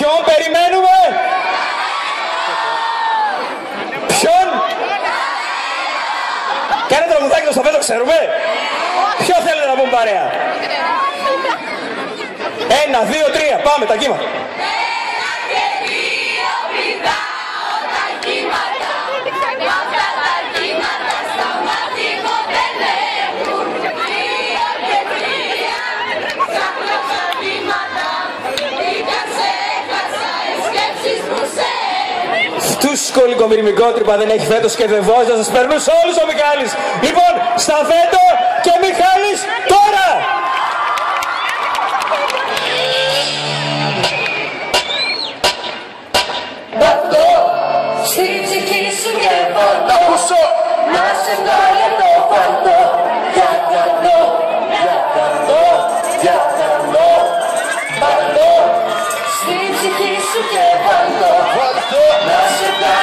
Ποιον περιμένουμε! Ποιον! Κάνε τραγουδάκι το σταφέτο, ξέρουμε! Ποιο θέλετε να πούμε παρέα! Ένα, δύο, τρία, πάμε τα κύματα! Του τρύπα δεν έχει φέτος και δεν βόζα, σας περνούσε όλους ο Μιχάλης. Λοιπόν, σταφέτο και Μιχάλης τώρα! Βαρδό, στη ψυχή σου και βαρδό, να σε βγάλει το φαλτό, για καλό, για καλό, για καλό. Βαρδό, στη ψυχή σου και βαρδό, να σε βγάλει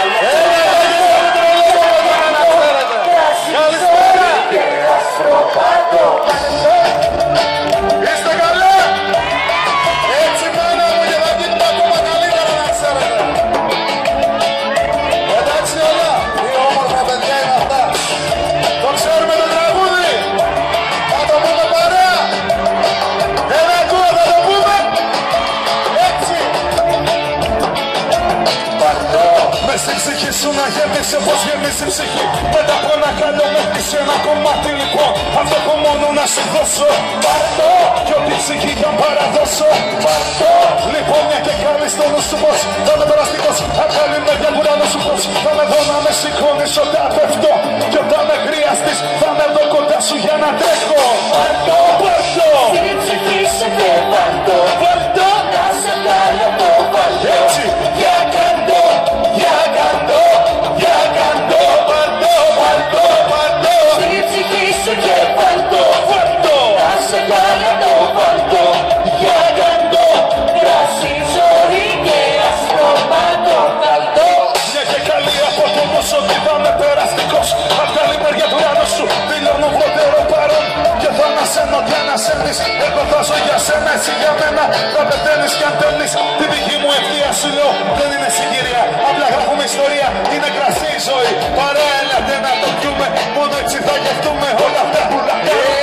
όπως γεμίσει η ψυχή. Μετά από ένα καλό με πίσω ένα κομμάτι λοιπόν Αυτό που μόνο να σου δώσω. Παρτώ Κι ό,τι ψυχή για παραδώσω. Παρτώ Λοιπόν μια και καλή στο νου σου πως. Θα με περαστικός Απ' άλλη μεριά που να σου πως. Θα με δω να με σηκώνεις όταν πέφτω. Κι όταν με χρειαστείς θα με δω κοντά σου για να τρέχω. Παρτώ Παρτώ Εγώ θα ζω για σένα, εσύ για μένα. Θα πεθαίνεις κι αν θέλεις Τη δική μου ευθεία σου λέω. Δεν είναι συγκυρία, απλά γράφουμε ιστορία. Είναι κρασί η ζωή, παρά έλατε να το πιούμε Μόνο έτσι θα γευτούμε όλα αυτά που λατρεύουμε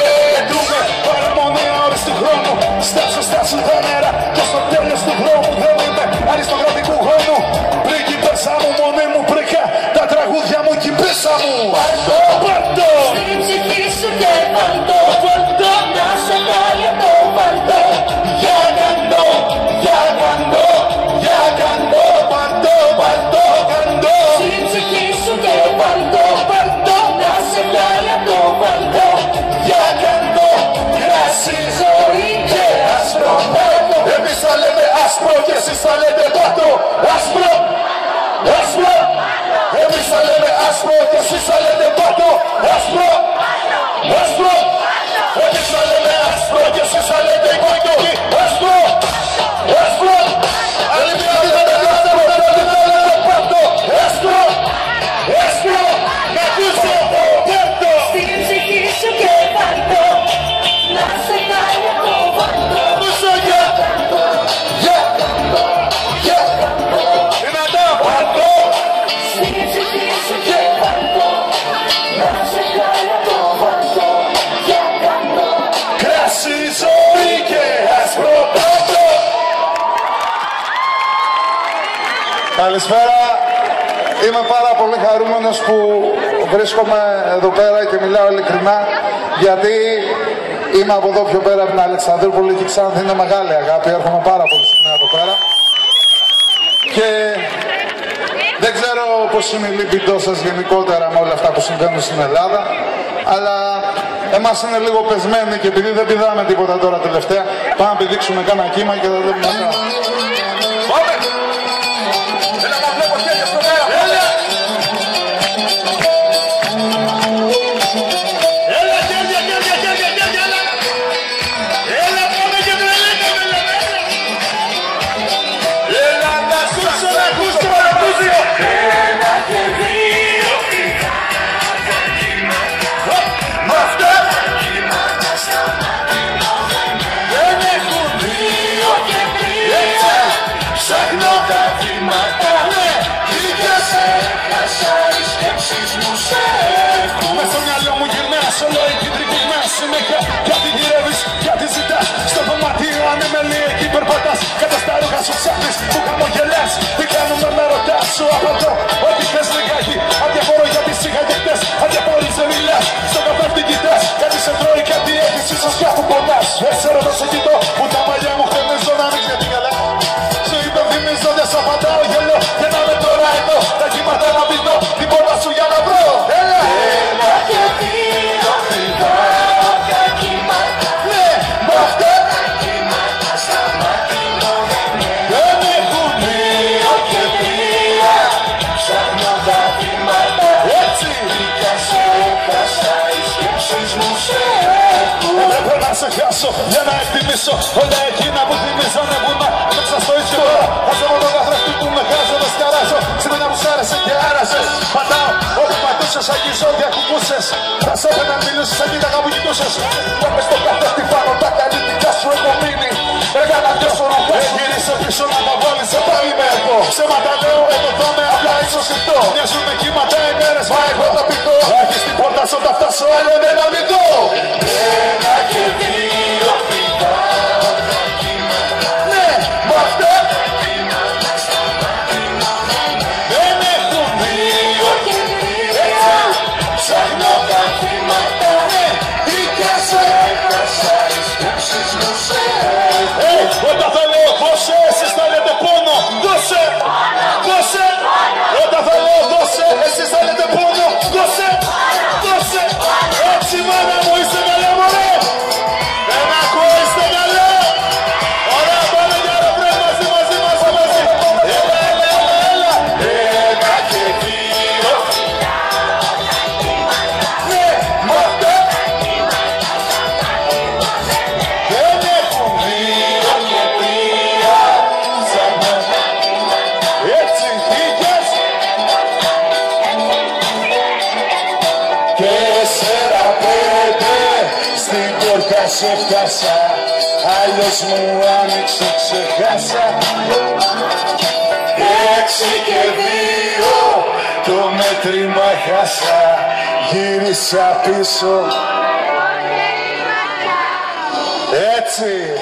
Καλησπέρα. Είμαι πάρα πολύ χαρούμενος που βρίσκομαι εδώ πέρα και μιλάω ειλικρινά γιατί είμαι από εδώ πιο πέρα από την Αλεξανδρούπολη και η Ξάνθη είναι μεγάλη αγάπη. Έρχομαι πάρα πολύ συχνά εδώ πέρα. Και δεν ξέρω πώς είναι η λύπητό σας γενικότερα με όλα αυτά που συμβαίνουν στην Ελλάδα, αλλά εμάς είναι λίγο πεσμένοι και επειδή δεν πηδάμε τίποτα τώρα τελευταία, πάμε να πηδήξουμε κάνα κύμα και θα βλέπουμε Μες στο μυαλό μου γυρνάς όλο εκεί τριγυρνάς Συνέχεια. Κάτι γυρεύεις, κάτι ζητάς Στο δωμάτιο ανεμελή εκεί περπατάς. Κατά στα ρούχα σου ψάχνεις, μου χαμογελάς. Τι κάνουμε με ρωτάς σου απαντώ πίσω για να εκτιμήσω. Όλα εκείνα που θυμίζανε βουνά μέσα στο ίδιο τώρα Χάζω μόνο καθρέφτη που με χάζω να σκαράζω. Σήμερα που σ' άρεσε και άρασες. Πατάω όπου πατούσες αγγίζω ότι ακουμπούσες Θα σ' να μιλήσεις σαν κοίταγα που κοιτούσες. Βλέπεις το καθρέφτη πάνω τα καλλιτικά σου έχω μείνει. Έκανα δυο σωροπές Γύρισε πίσω να τα βάλεις σε πάλι με έχω. Ψέματα λέω εδώ με απλά ίσως αυτό Μοιάζουν με κύματα οι μέρες μα έχω το πιτό Έχεις την πόρτα σου όταν φτάσω άλλο ένα μυθό σε φτάσα άλλος μου άνοιξε ξεχάσα. Έξι και δύο το μέτρημα χάσα γύρισα πίσω. Έτσι